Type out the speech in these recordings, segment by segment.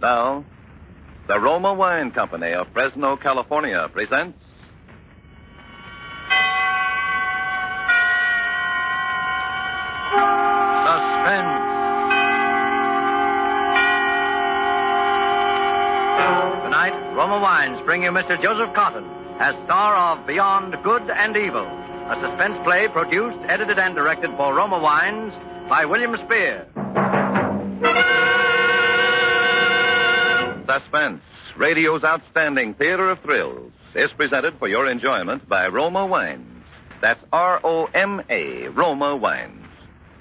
Now, the Roma Wine Company of Fresno, California presents. Suspense. Tonight, Roma Wines bring you Mr. Joseph Cotten as star of Beyond Good and Evil, a suspense play produced, edited, and directed for Roma Wines by William Spier. Suspense, radio's outstanding theater of thrills, is presented for your enjoyment by Roma Wines. That's R O M A, Roma Wines.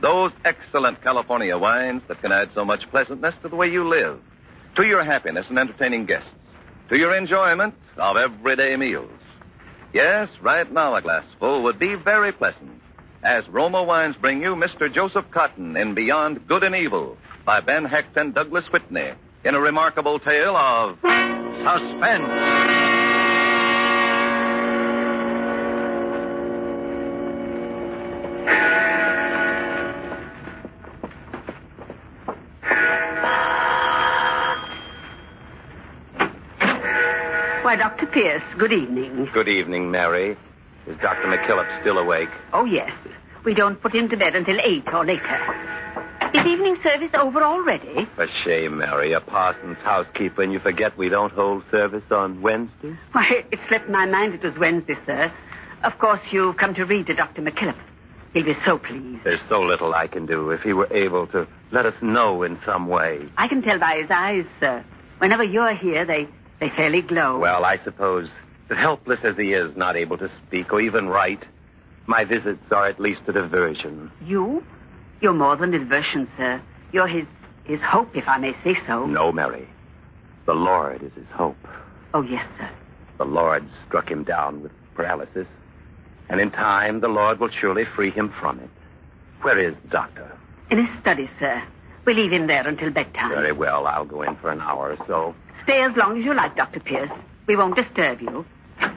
Those excellent California wines that can add so much pleasantness to the way you live, to your happiness in entertaining guests, to your enjoyment of everyday meals. Yes, right now a glassful would be very pleasant. As Roma Wines bring you Mr. Joseph Cotten in Beyond Good and Evil by Ben Hecht and Douglas Whitney in a remarkable tale of suspense. Why, Dr. Pierce, good evening. Good evening, Mary. Is Dr. McKillop still awake? Oh, yes. We don't put him to bed until eight or later. Is evening service over already? A shame, Mary. A parson's housekeeper, and you forget we don't hold service on Wednesdays? Why, it slipped my mind it was Wednesday, sir. Of course, you've come to read to Dr. McKillop. He'll be so pleased. There's so little I can do. If he were able to let us know in some way. I can tell by his eyes, sir. Whenever you're here, they, they fairly glow. Well, I suppose that helpless as he is, not able to speak or even write, my visits are at least a diversion. You? You're more than a diversion, sir. You're his, his hope, if I may say so. No, Mary. The Lord is his hope. Oh, yes, sir. The Lord struck him down with paralysis, and in time the Lord will surely free him from it. Where is the doctor? In his study, sir. We leave him there until bedtime. Very well. I'll go in for an hour or so. Stay as long as you like, Dr. Pierce. We won't disturb you. Uh,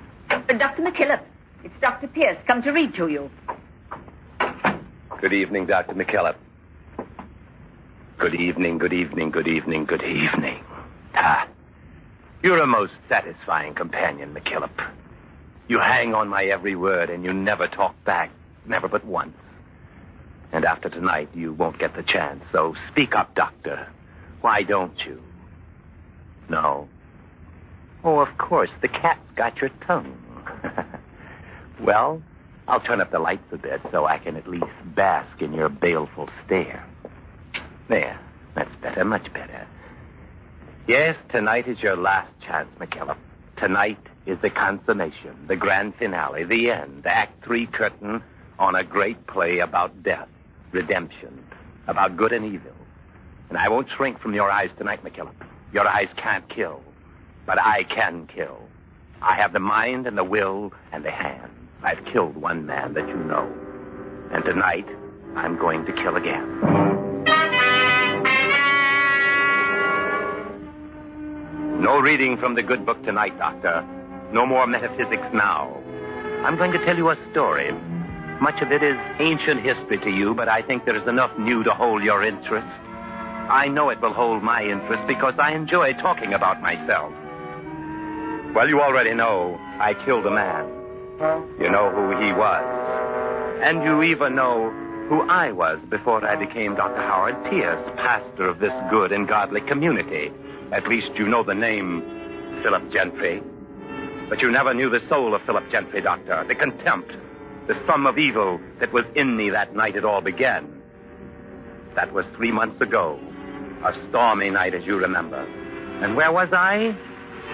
Dr. McKillop, it's Dr. Pierce come to read to you. Good evening, Dr. McKillop. Good evening, good evening, good evening, good evening. Ah, you're a most satisfying companion, McKillop. You hang on my every word and you never talk back, never but once. And after tonight, you won't get the chance. So speak up, Doctor. Why don't you? No. Oh, of course, the cat's got your tongue. well, I'll turn up the lights a bit so I can at least bask in your baleful stare. There. That's better, much better. Yes, tonight is your last chance, McKillop. Tonight is the consummation, the grand finale, the end, the Act Three curtain on a great play about death, redemption, about good and evil. And I won't shrink from your eyes tonight, McKillop. Your eyes can't kill, but I can kill. I have the mind and the will and the hand. I've killed one man that you know. And tonight, I'm going to kill again. No reading from the good book tonight, Doctor. No more metaphysics now. I'm going to tell you a story. Much of it is ancient history to you, but I think there's enough new to hold your interest. I know it will hold my interest because I enjoy talking about myself. Well, you already know I killed a man. You know who he was. And you even know who I was before I became Dr. Howard Pierce, pastor of this good and godly community. At least you know the name Philip Gentry. But you never knew the soul of Philip Gentry, Doctor. The contempt, the sum of evil that was in me that night it all began. That was three months ago. A stormy night, as you remember. And where was I?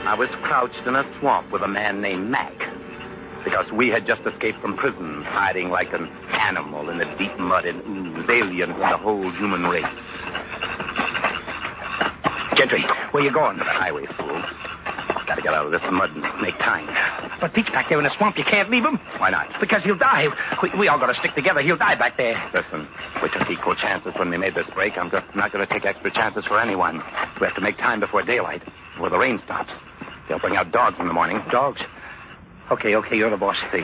I was crouched in a swamp with a man named Mac. Because we had just escaped from prison, hiding like an animal in the deep mud and ooze, alien from the whole human race. Gentry, where you going? To the highway, fool. Gotta get out of this mud and make time. But Pete's back there in the swamp. You can't leave him. Why not? Because he'll die. We, we all gotta stick together. He'll die back there. Listen, we took equal chances when we made this break. I'm just not going to take extra chances for anyone. We have to make time before daylight, before the rain stops. They'll bring out dogs in the morning. Dogs? Okay, okay, you're the boss. See,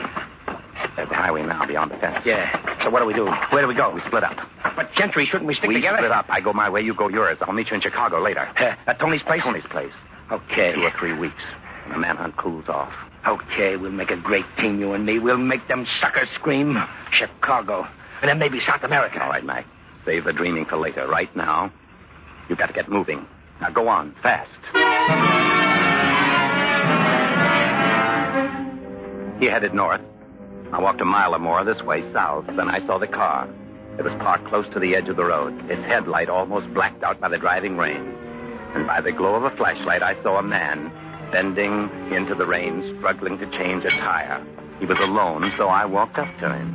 there's the highway now beyond the fence. Yeah. So what do we do? Where do we go? We split up. but Gentry, shouldn't we stick we together? We split up. I go my way, you go yours. I'll meet you in Chicago later. Uh, at Tony's place? Tony's place. Okay. Two or three weeks. When the manhunt cools off. Okay, we'll make a great team, you and me. We'll make them suckers scream. Chicago. And then maybe South America. All right, Mac. Save the dreaming for later. Right now, you've got to get moving. Now go on, fast. He headed north. I walked a mile or more this way south. Then I saw the car. It was parked close to the edge of the road, its headlight almost blacked out by the driving rain. And by the glow of a flashlight, I saw a man bending into the rain, struggling to change a tire. He was alone, so I walked up to him.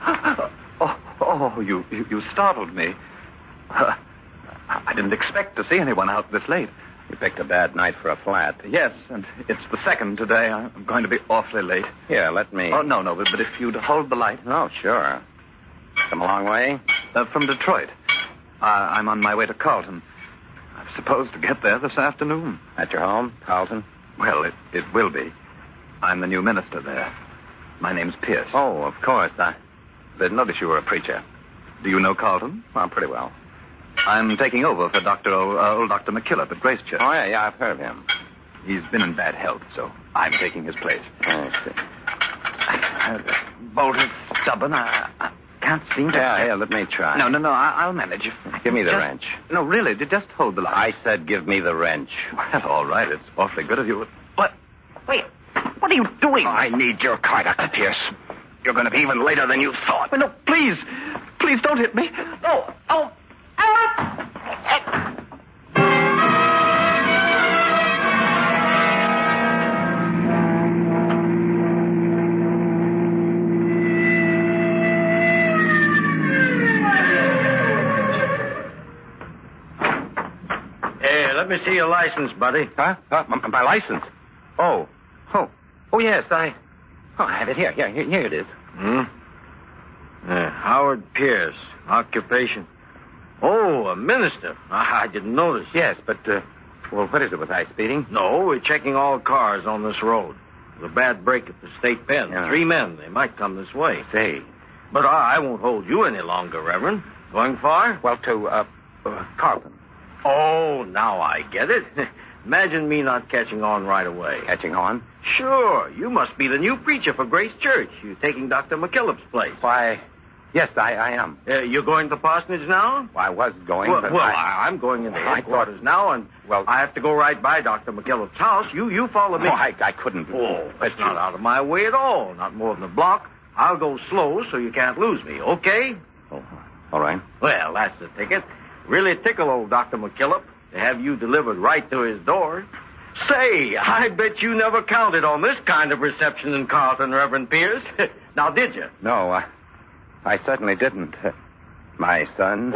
Oh, oh you, you, startled me. I didn't expect to see anyone out this late. You picked a bad night for a flat. Yes, and it's the second today. I'm going to be awfully late. Here, let me. Oh, no, no, but, but if you'd hold the light. Oh, sure. Come a long way? Uh, from Detroit. Uh, I'm on my way to Carlton. I'm supposed to get there this afternoon. At your home, Carlton? Well, it, it will be. I'm the new minister there. My name's Pierce. Oh, of course. I didn't notice you were a preacher. Do you know Carlton? Well, pretty well. I'm taking over for Dr. O, uh, old Dr. McKillop at Grace Church. Oh, yeah, yeah, I've heard of him. He's been in bad health, so I'm taking his place. I see. Uh, this bolt is stubborn. I, I can't seem to. Yeah, yeah, let me try. No, no, no. I, I'll manage. Give me the just- wrench. No, really, just hold the I said give me the wrench. Well, all right. It's awfully good of you. What? Wait. What are you doing? I need your car, Dr. Pierce. You're going to be even later than you thought. no, please, please don't hit me. Oh, oh. See your license, buddy. Huh? Uh, my, my license. Oh. Oh. Oh, yes, I. Oh, I have it here. Here, here, here it is. Hmm? Uh, Howard Pierce, occupation. Oh, a minister. I, I didn't notice. Yes, but, uh, well, what is it? Was I speeding? No, we're checking all cars on this road. There's a bad break at the state pen. Yeah. Three men. They might come this way. Say. But I, I won't hold you any longer, Reverend. Going far? Well, to, uh, uh Carlton. Oh, now I get it. Imagine me not catching on right away. Catching on? Sure, you must be the new preacher for Grace Church. You're taking Dr. McKillop's place. Why, yes, I, I am. Uh, you're going to parsonage now? I was going, well, but well, I... I'm going into I headquarters now, and Well- I have to go right by Dr. McKillop's house. You you follow me. Oh, I, I couldn't. Oh, but it's not out of my way at all. Not more than a block. I'll go slow so you can't lose me, okay? Oh, all right. Well, that's the ticket. Really tickle old Dr. McKillop to have you delivered right to his door. Say, I bet you never counted on this kind of reception in Carlton, Reverend Pierce. now, did you? No, uh, I certainly didn't. My son.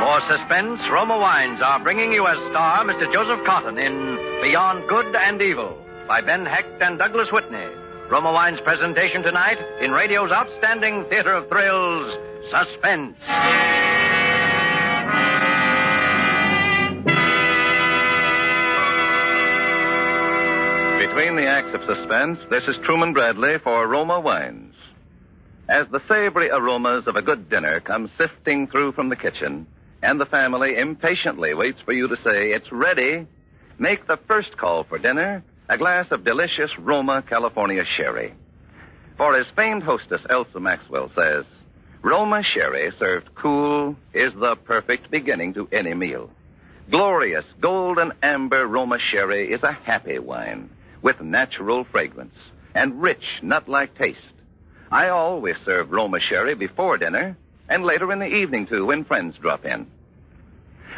For suspense, Roma Wines are bringing you as star Mr. Joseph Cotten in Beyond Good and Evil by Ben Hecht and Douglas Whitney. Roma Wines' presentation tonight in radio's outstanding theater of thrills, Suspense. Between the acts of suspense, this is Truman Bradley for Roma Wines. As the savory aromas of a good dinner come sifting through from the kitchen, and the family impatiently waits for you to say it's ready, make the first call for dinner a glass of delicious Roma California sherry. For as famed hostess Elsa Maxwell says, Roma sherry served cool is the perfect beginning to any meal. Glorious golden amber Roma sherry is a happy wine with natural fragrance and rich nut-like taste. I always serve Roma sherry before dinner and later in the evening too when friends drop in.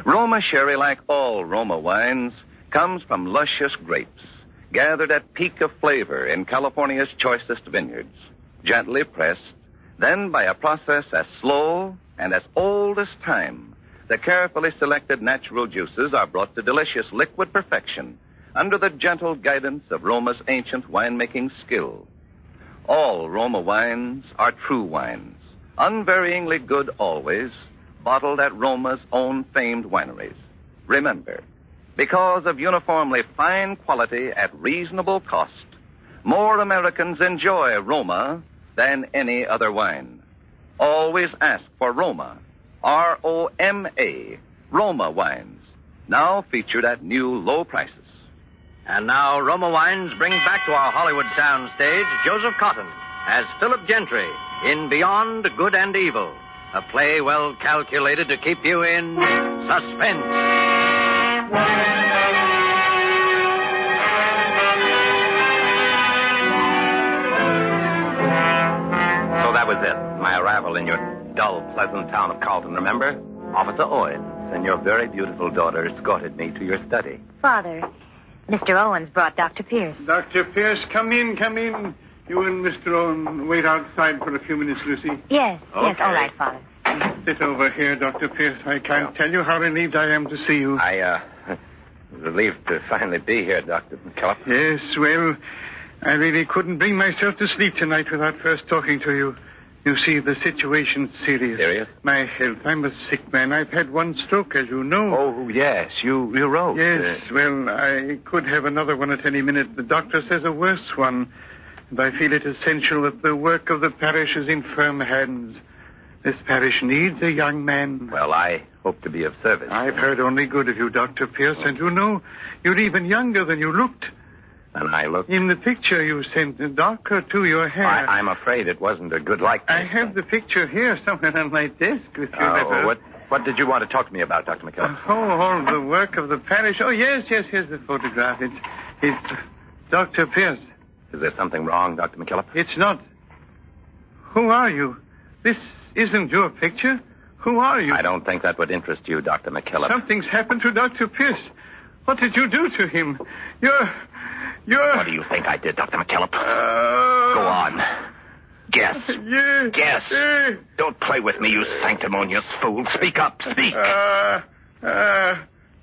Roma sherry, like all Roma wines, comes from luscious grapes gathered at peak of flavor in California's choicest vineyards, gently pressed, then by a process as slow and as old as time. The carefully selected natural juices are brought to delicious liquid perfection under the gentle guidance of Roma's ancient winemaking skill. All Roma wines are true wines, unvaryingly good always, bottled at Roma's own famed wineries. Remember, Because of uniformly fine quality at reasonable cost, more Americans enjoy Roma than any other wine. Always ask for Roma. R O M A. Roma wines. Now featured at new low prices. And now Roma Wines brings back to our Hollywood soundstage Joseph Cotten as Philip Gentry in Beyond Good and Evil, a play well calculated to keep you in suspense. So that was it. My arrival in your dull, pleasant town of Carlton, remember? Officer Owens and your very beautiful daughter escorted me to your study. Father, Mr. Owens brought Dr. Pierce. Dr. Pierce, come in, come in. You and Mr. Owen wait outside for a few minutes, Lucy. Yes, yes, all right, Father. Sit over here, Dr. Pierce. I can't tell you how relieved I am to see you. I, uh, relieved to finally be here, Dr. McKillop. Yes, well, I really couldn't bring myself to sleep tonight without first talking to you. You see, the situation's serious. Serious? My health. I'm a sick man. I've had one stroke, as you know. Oh, yes, you, you wrote. Yes, Uh, well, I could have another one at any minute. The doctor says a worse one. And I feel it essential that the work of the parish is in firm hands. This parish needs a young man. well, I hope to be of service. I've heard only good of you, Dr. Pierce, and you know, you're even younger than you looked. And I look. In the picture you sent, darker to your hair. I, I'm afraid it wasn't a good likeness. I have the picture here somewhere on my desk with you. Oh, what, what did you want to talk to me about, Dr. McKillop? Oh, all the work of the parish. Oh, yes, yes, here's the photograph. It's, it's Dr. Pierce. Is there something wrong, Dr. McKillop? It's not. Who are you? This isn't your picture. Who are you? I don't think that would interest you, Dr. McKillop. Something's happened to Dr. Pierce. What did you do to him? You're. You're. What do you think I did, Dr. McKillop? Uh, Go on. Guess. Yes. Guess. Uh, Don't play with me, you sanctimonious fool. Speak up. Speak. uh, uh,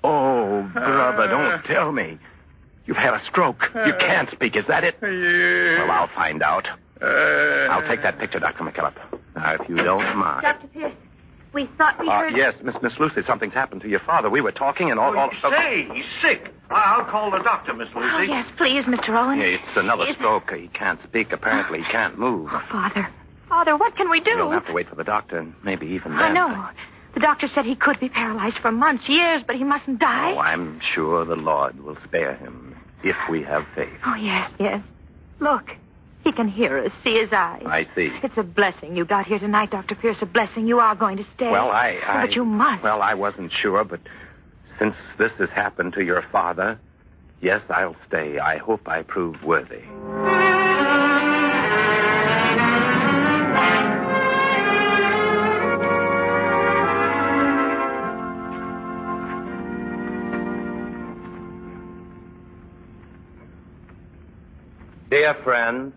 oh, brother, uh, don't tell me. You've had a stroke. You can't speak. Is that it? yeah. Well, I'll find out. Uh, I'll take that picture, Dr. McKillop. Now, if you don't mind. Dr. Pierce, we thought we Uh, yes, Miss Miss Lucy, something's happened to your father. We were talking and all. all Say, he's sick. I- I'll call the doctor, Miss Lucy. Oh, yes, please, Mr. Owens. Yeah, it's another It's- stroke. He can't speak. Apparently, he can't move. Oh, Father. Father, what can we do? You'll have to wait for the doctor, and maybe even then. I know. The doctor said he could be paralyzed for months, years, but he mustn't die. Oh, I'm sure the Lord will spare him if we have faith. Oh, yes, yes. Look, he can hear us, see his eyes. I see. It's a blessing you got here tonight, Dr. Pierce. A blessing. You are going to stay. Well, I, Oh, I. But you must. Well, I wasn't sure, but since this has happened to your father, yes, I'll stay. I hope I prove worthy. Dear friends,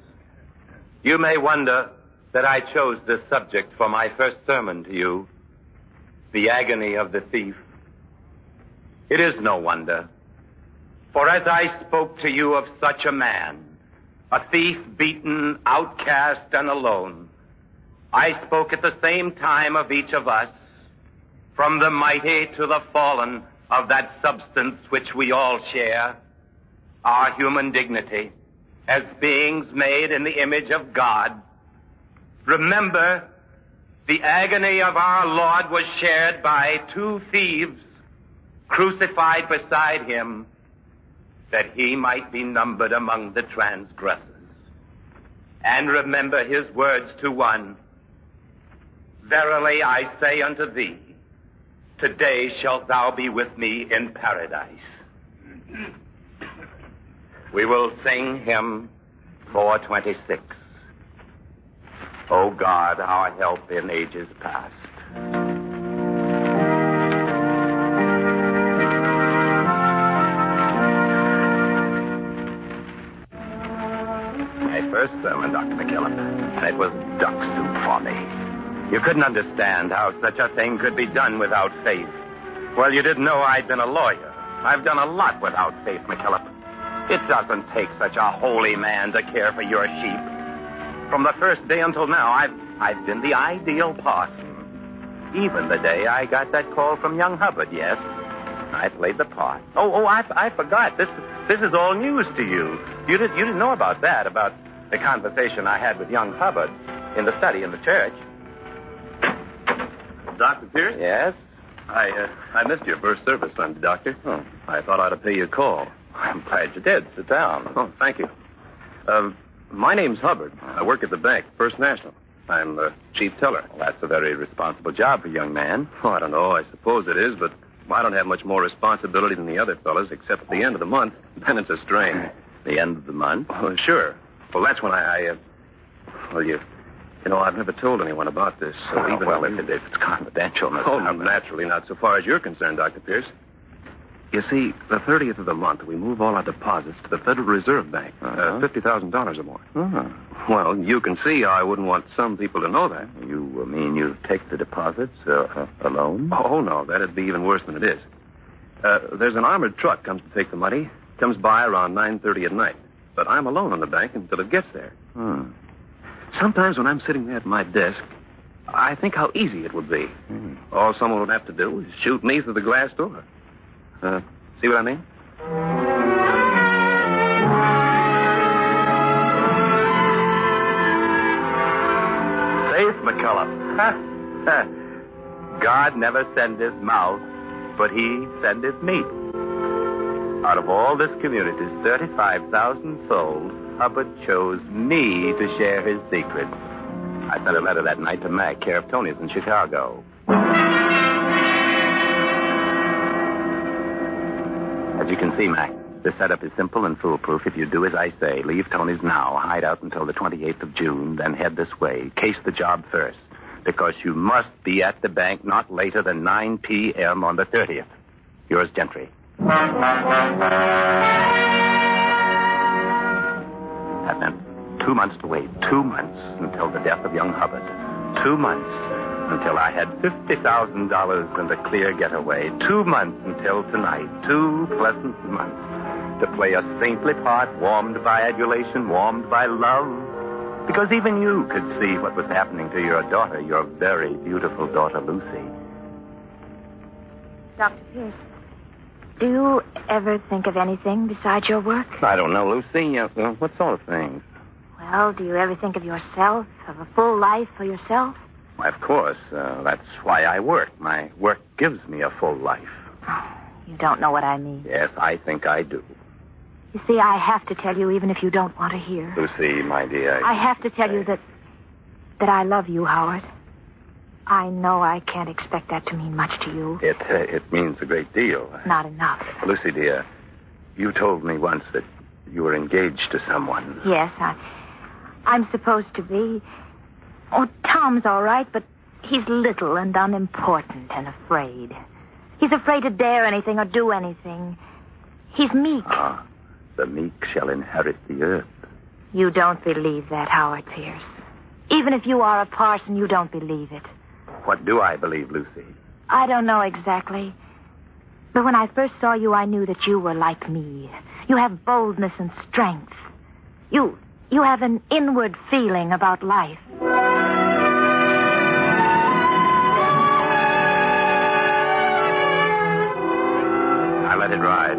you may wonder that I chose this subject for my first sermon to you. The agony of the thief. It is no wonder, for as I spoke to you of such a man, a thief beaten, outcast, and alone, I spoke at the same time of each of us, from the mighty to the fallen, of that substance which we all share, our human dignity, as beings made in the image of God. Remember, the agony of our Lord was shared by two thieves crucified beside him that he might be numbered among the transgressors. And remember his words to one, Verily I say unto thee, today shalt thou be with me in paradise. We will sing hymn 426. O God, our help in ages past. My first sermon, Dr. McKillop, it was duck soup for me. You couldn't understand how such a thing could be done without faith. Well, you didn't know I'd been a lawyer. I've done a lot without faith, McKillop. It doesn't take such a holy man to care for your sheep. From the first day until now, I've I've been the ideal parson. Even the day I got that call from young Hubbard, yes. I played the part. Oh, oh, I, I forgot. This, this is all news to you. You, did, you didn't know about that, about the conversation I had with young Hubbard in the study in the church. Dr. Pierce? Yes? I, uh, I missed your first service Sunday, Doctor. Oh. I thought I'd pay you a call. I'm glad you did. Sit down. Oh, thank you. Uh, my name's Hubbard. I work at the bank, First National. I'm the chief teller. Well, that's a very responsible job for a young man. Oh, I don't know. I suppose it is, but I don't have much more responsibility than the other fellows, except at the end of the month. Then it's a strain. The end of the month? Oh, sure. Well, that's when I, I uh, well, you, you know, I've never told anyone about this. So Oh, even well, if, it, if it's confidential, Mr. Oh, naturally, not so far as you're concerned, Dr. Pierce. You see, the 30th of the month, we move all our deposits to the Federal Reserve Bank. uh Uh-huh. $50,000 or more. Oh. Well, you can see I wouldn't want some people to know that. You uh, mean you take the deposits uh, uh, alone? Oh, no, that'd be even worse than it is. Uh, there's an armored truck comes to take the money, comes by around 9.30 at night. But I'm alone on the bank until it gets there. Hmm. Sometimes when I'm sitting there at my desk, I think how easy it would be. Hmm. All someone would have to do is shoot me through the glass door. Uh, see what I mean? Faith, McKillop. God never sent his mouth, but he sent his meat. Out of all this community's 35,000 souls, Hubbard chose me to share his secrets. I sent a letter that night to Mac, care of Tony's in Chicago. You can see, Mac, the setup is simple and foolproof. If you do as I say, leave Tony's now, hide out until the 28th of June, then head this way. Case the job first. Because you must be at the bank not later than 9 p.m. on the 30th. Yours, Gentry. That meant two months to wait. Two months until the death of young Hubbard. Two months until I had $50,000 and a clear getaway. Two months until tonight. Two pleasant months to play a saintly part, warmed by adulation, warmed by love. Because even you could see what was happening to your daughter, your very beautiful daughter, Lucy. Dr. Pierce, do you ever think of anything besides your work? I don't know, Lucy. Uh, what sort of things? Well, do you ever think of yourself, of a full life for yourself? Why, of course. Uh, that's why I work. My work gives me a full life. You don't know what I mean. Yes, I think I do. You see, I have to tell you, even if you don't want to hear. Lucy, my dear. I have to tell you that that I love you, Howard. I know I can't expect that to mean much to you. It uh, it means a great deal. Not enough. Lucy, dear, you told me once that you were engaged to someone. Yes, I, I'm supposed to be. Oh, Tom's all right, but he's little and unimportant and afraid. He's afraid to dare anything or do anything. He's meek. Ah, the meek shall inherit the earth. You don't believe that, Howard Pierce. Even if you are a parson, you don't believe it. What do I believe, Lucy? I don't know exactly. But when I first saw you, I knew that you were like me. You have boldness and strength. You you have an inward feeling about life. Let it ride.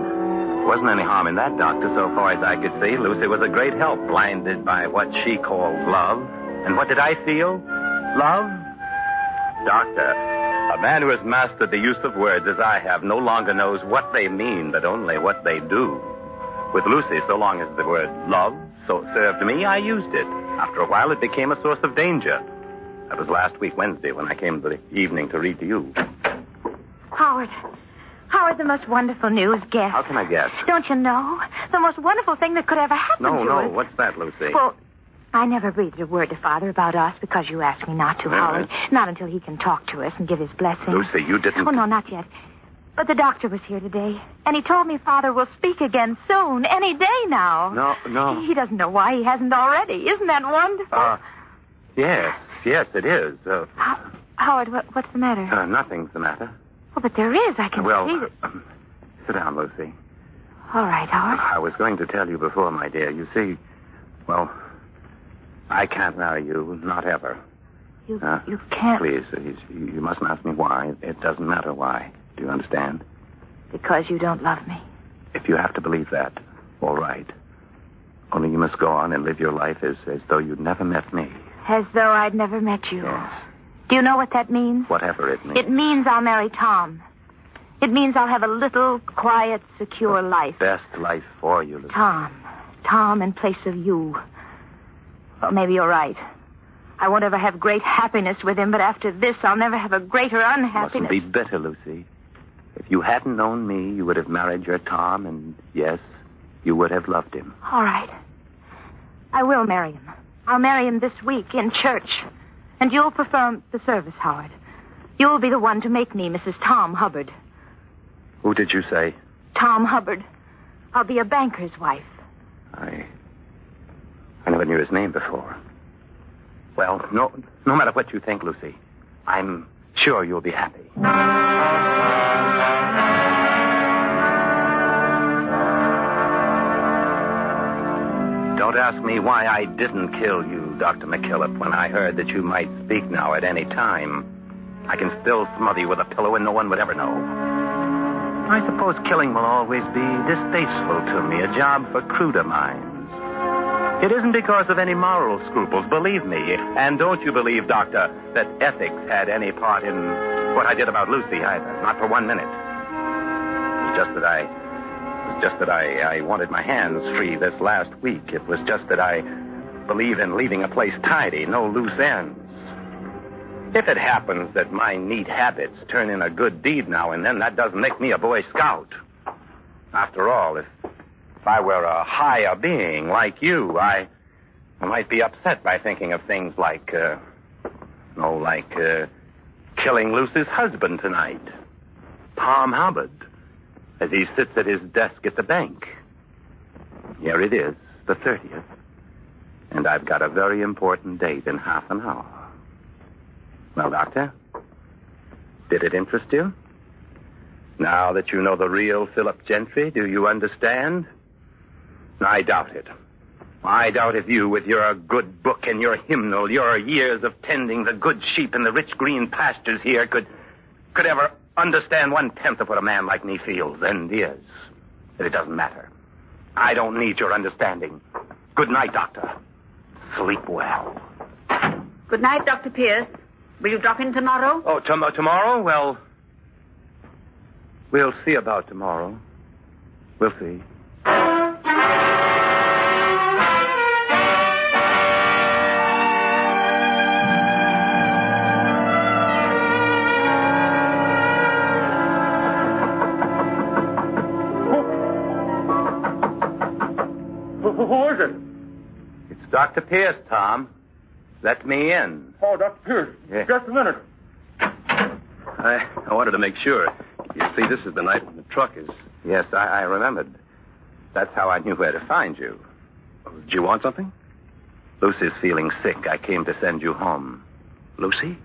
Wasn't any harm in that, Doctor, so far as I could see. Lucy was a great help, blinded by what she called love. And what did I feel? Love? Doctor, a man who has mastered the use of words as I have no longer knows what they mean, but only what they do. With Lucy, so long as the word love so served me, I used it. After a while, it became a source of danger. That was last week, Wednesday, when I came the evening to read to you. Howard. Howard, the most wonderful news. Guess. How can I guess? Don't you know? The most wonderful thing that could ever happen No, to no. us. What's that, Lucy? Well, I never breathed a word to Father about us because you asked me not to. Howard. Not until he can talk to us and give his blessing. Lucy, you didn't. Oh, no, not yet. But the doctor was here today, and he told me Father will speak again soon, any day now. No, no. He doesn't know why he hasn't already. Isn't that wonderful? Uh, yes, yes, it is. Uh, How- Howard, what, what's the matter? uh, nothing's the matter. Well, but there is. I can well, see um, sit down, Lucy. All right, Howard. I was going to tell you before, my dear. You see, well, I can't marry you, not ever. You, Uh, you can't. Please, uh, you, you mustn't ask me why. It doesn't matter why. Do you understand? Because you don't love me. If you have to believe that, all right. Only you must go on and live your life as, as though you'd never met me. As though I'd never met you. Yes. Do you know what that means? Whatever it means. It means I'll marry Tom. It means I'll have a little, quiet, secure life. Best life for you, Lucy. Tom. Tom in place of you. Well, maybe you're right. I won't ever have great happiness with him, but after this, I'll never have a greater unhappiness. Mustn't be bitter, Lucy. If you hadn't known me, you would have married your Tom, and yes, you would have loved him. All right. I will marry him. I'll marry him this week in church. And you'll perform the service, Howard. You'll be the one to make me Mrs. Tom Hubbard. Who did you say? Tom Hubbard. I'll be a banker's wife. I. I never knew his name before. Well, no, no matter what you think, Lucy, I'm sure you'll be happy. Don't ask me why I didn't kill you, Dr. McKillop, when I heard that you might speak now at any time. I can still smother you with a pillow and no one would ever know. I suppose killing will always be distasteful to me, a job for cruder minds. It isn't because of any moral scruples, believe me. And don't you believe, Doctor, that ethics had any part in what I did about Lucy either. Not for one minute. It's just that I. Just that I, I wanted my hands free this last week. It was just that I believe in leaving a place tidy, no loose ends. If it happens that my neat habits turn in a good deed now and then, that doesn't make me a Boy Scout. After all, if if I were a higher being like you, I, I might be upset by thinking of things like, uh, oh, like uh, killing Lucy's husband tonight, Tom Hubbard, as he sits at his desk at the bank. Here it is, the 30th, and I've got a very important date in half an hour. Well, Doctor, did it interest you? Now that you know the real Philip Gentry, do you understand? I doubt it. I doubt if you, with your good book and your hymnal, your years of tending the good sheep in the rich green pastures here, could could ever understand one tenth of what a man like me feels and is. But it doesn't matter. I don't need your understanding. Good night, Doctor. Sleep well. Good night, Dr. Pierce. Will you drop in tomorrow? Oh, tom- uh, tomorrow? Well, we'll see about tomorrow. We'll see. Who, who- who is it? It's Dr. Pierce, Tom. Let me in. Oh, Dr. Pierce. Yeah. Just a minute. I, I wanted to make sure. You see, this is the night when the truck is. Yes, I, I remembered. That's how I knew where to find you. Oh, Do you want something? Lucy's feeling sick. I came to send you home. Lucy?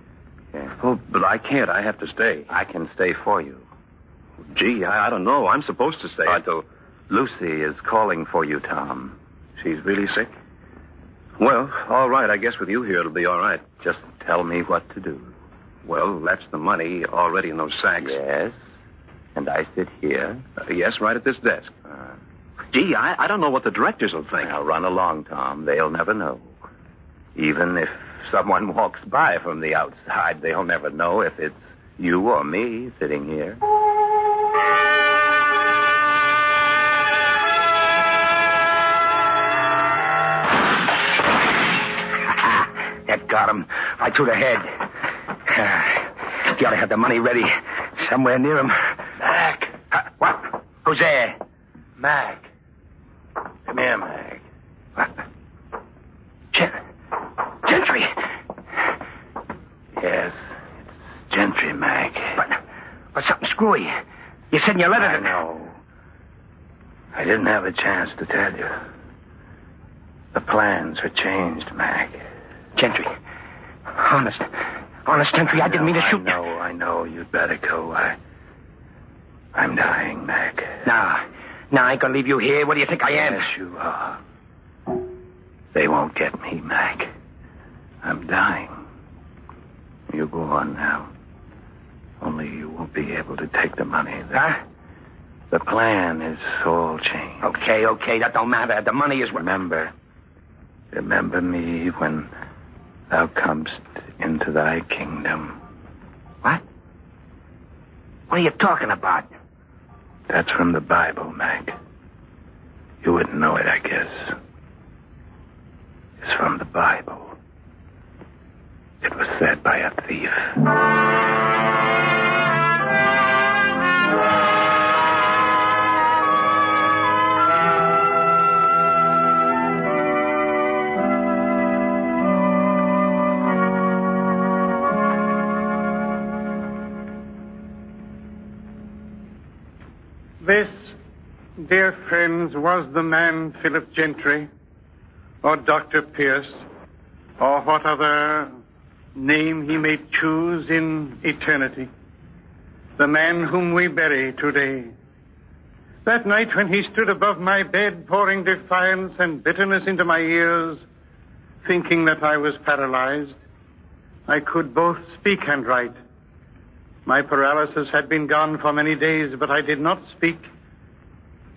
Yeah. Oh, but I can't. I have to stay. I can stay for you. Gee, I, I don't know. I'm supposed to stay until. Lucy is calling for you, Tom. She's really sick? Well, all right. I guess with you here, it'll be all right. Just tell me what to do. Well, that's the money already in those sacks. Yes. And I sit here. Uh, yes, right at this desk. Uh, Gee, I, I don't know what the directors will think. now run along, Tom. They'll never know. Even if someone walks by from the outside, they'll never know if it's you or me sitting here. Got him. Right through the head. You ought to have the money ready. Somewhere near him. Mac. Uh, what? Who's there? Mac. Come here, Mac. What? Gen- Gentry. Yes, it's Gentry, Mac. But, but something screwy. You said in your letter I that... know. I didn't have a chance to tell you. The plans are changed, Mac. Gentry. Honest. Honest, Gentry, I didn't mean to I shoot know, I know. You'd better go. I. I'm dying, Mac. Nah. Nah, I ain't gonna leave you here. What do you think I am? Yes, you are. They won't get me, Mac. I'm dying. You go on now. Only you won't be able to take the money. Huh? The plan is all changed. Okay, okay, that don't matter. The money is. Remember. Remember me when thou comest into thy kingdom. What? What are you talking about? That's from the Bible, Mac. You wouldn't know it, I guess. It's from the Bible. It was said by a thief. This, dear friends, was the man Philip Gentry, or Dr. Pierce, or what other name he may choose in eternity. The man whom we bury today. That night when he stood above my bed, pouring defiance and bitterness into my ears, thinking that I was paralyzed, I could both speak and write. My paralysis had been gone for many days, but I did not speak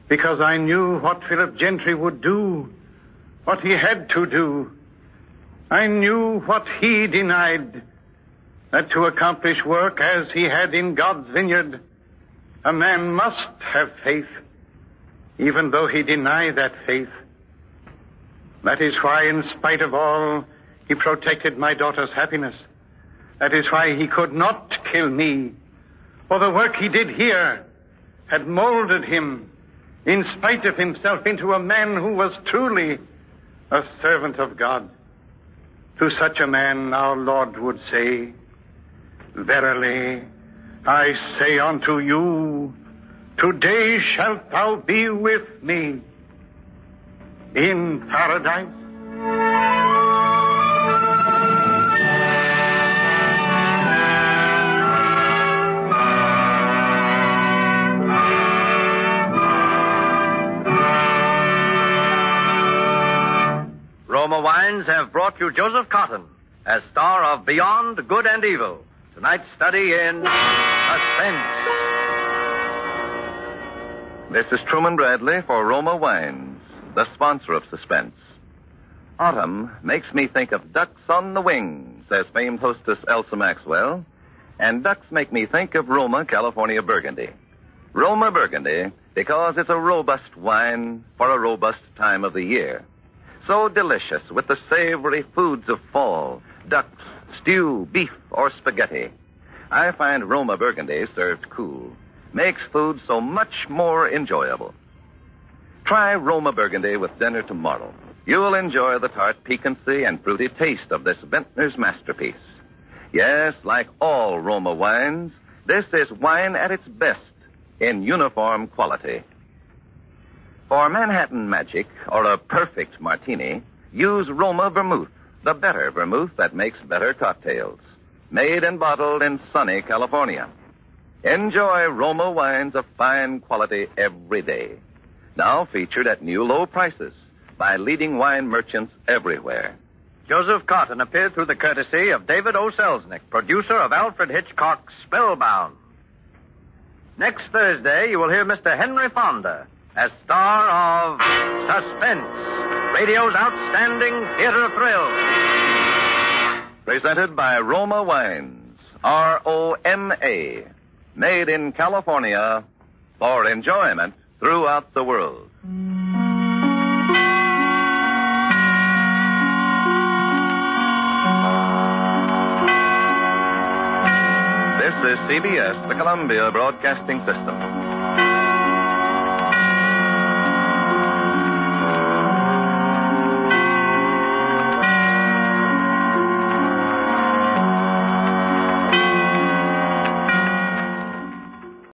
because I knew what Philip Gentry would do, what he had to do. I knew what he denied, that to accomplish work as he had in God's vineyard, a man must have faith, even though he deny that faith. That is why, in spite of all, he protected my daughter's happiness. That is why he could not kill me. For the work he did here had molded him, in spite of himself, into a man who was truly a servant of God. To such a man our Lord would say, Verily, I say unto you, today shalt thou be with me in paradise. Have brought you Joseph Cotten as star of Beyond Good and Evil. Tonight's study in suspense. This is Truman Bradley for Roma Wines, the sponsor of Suspense. Autumn makes me think of ducks on the wing, says famed hostess Elsa Maxwell, and ducks make me think of Roma, California Burgundy. Roma Burgundy because it's a robust wine for a robust time of the year. So delicious with the savory foods of fall, ducks, stew, beef, or spaghetti. I find Roma Burgundy served cool makes food so much more enjoyable. Try Roma Burgundy with dinner tomorrow. You'll enjoy the tart piquancy and fruity taste of this vintner's masterpiece. Yes, like all Roma wines, this is wine at its best in uniform quality. For Manhattan Magic or a perfect martini, use Roma Vermouth, the better vermouth that makes better cocktails. Made and bottled in sunny California. Enjoy Roma wines of fine quality every day. Now featured at new low prices by leading wine merchants everywhere. Joseph Cotten appeared through the courtesy of David O. Selznick, producer of Alfred Hitchcock's Spellbound. Next Thursday, you will hear Mr. Henry Fonda as star of Suspense, radio's outstanding theater of thrills. Presented by Roma Wines, R O M A, made in California for enjoyment throughout the world. This is CBS, the Columbia Broadcasting System.